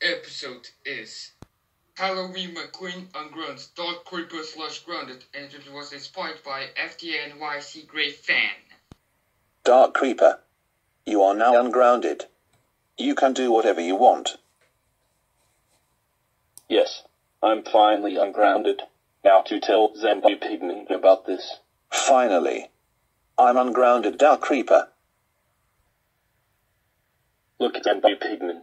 episode is Halloween McQueen on Ungrounded, Dark Creeper slash Grounded, and it was inspired by FDNY Seagrave Fan. Dark Creeper, you are now ungrounded. You can do whatever you want. Yes, I'm finally ungrounded. Now to tell Zombie Pigman about this. Finally. I'm ungrounded Dark Creeper. Look at Zombie Pigman.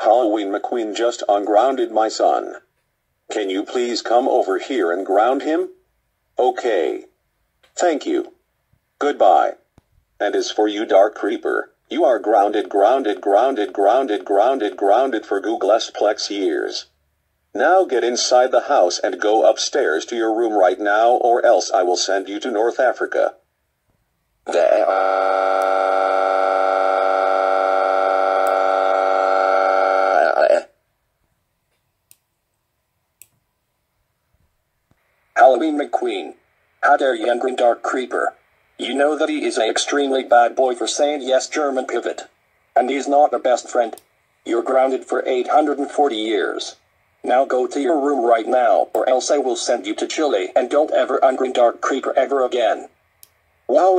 Halloween McQueen just ungrounded my son. Can you please come over here and ground him? Okay. Thank you. Goodbye. And as for you, Dark Creeper, you are grounded, grounded, grounded, grounded, grounded, grounded for googolplex years. Now get inside the house and go upstairs to your room right now, or else I will send you to North Africa. There. Halloween McQueen. How dare you angry dark creeper. You know that he is an extremely bad boy for saying yes German pivot. And he's not a best friend. You're grounded for 840 years. Now go to your room right now, or else I will send you to Chile and don't ever angry dark creeper ever again. Wow,